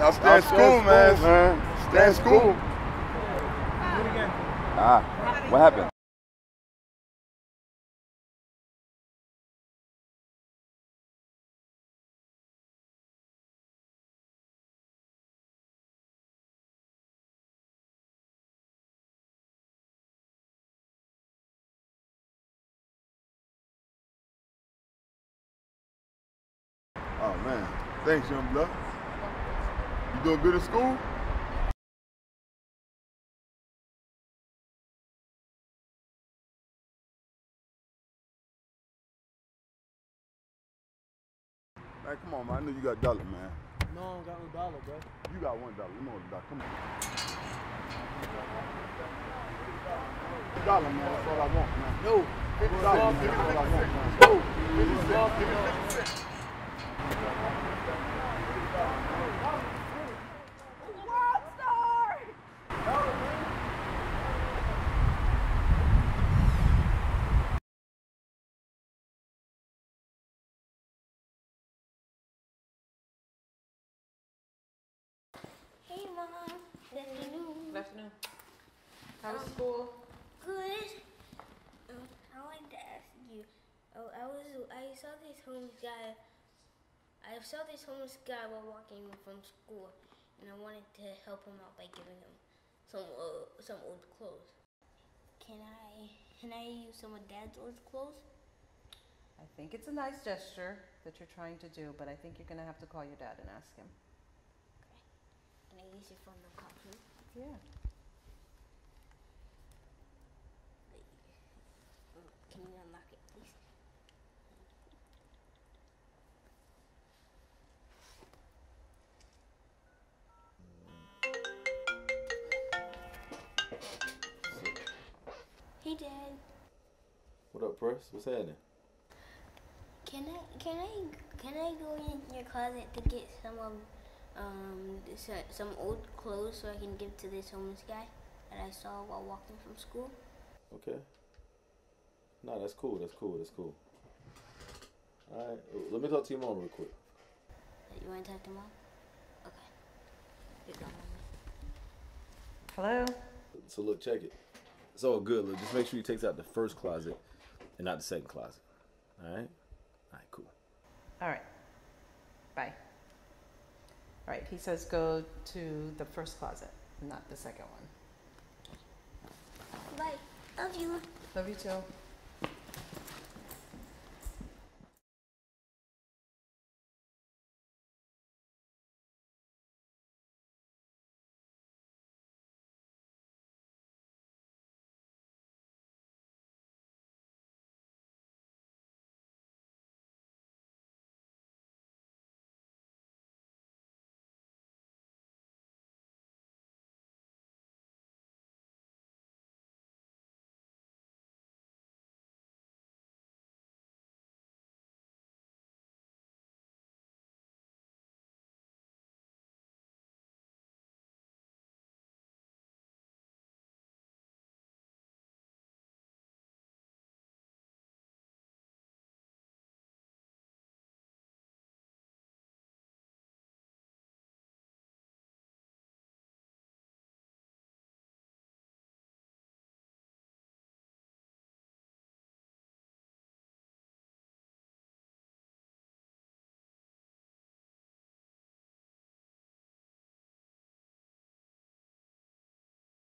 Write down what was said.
Y'all stay in school, man. Stay in school. Ah, what happened? Oh man, thanks, young blood. You doing good in school? Man, come on, man. I know you got a dollar, man. No, I don't got no dollar, bro. You got one dollar. You know the dollar. Come on. Dollar, man. That's all I want, man. No. Dollar, man. That's all I want, man. No. Give me 50 cents. Hey good afternoon. Good afternoon. How was school? Good. Um, I wanted to ask you. Oh, I was I saw this homeless guy. I saw this homeless guy while walking from school, and I wanted to help him out by giving him some uh, some old clothes. Can I can I use some of Dad's old clothes? I think it's a nice gesture that you're trying to do, but I think you're going to have to call your dad and ask him. Can I use it from the coffee? Yeah. Can you unlock it, please? Hey, Dad. What up, Press? What's happening? Can I can I can I go in your closet to get some of um s- some old clothes so I can give to this homeless guy that I saw while walking from school? Okay. No, that's cool. That's cool. That's cool. All right. Let me talk to your mom real quick. You want to talk to mom? Okay. You go, Mommy. Hello? So look, check it. It's all good. Look, just make sure you takes out the first closet and not the second closet. All right. All right. Cool. All right. Right, he says go to the first closet, not the second one. Bye. Love you. Love you too.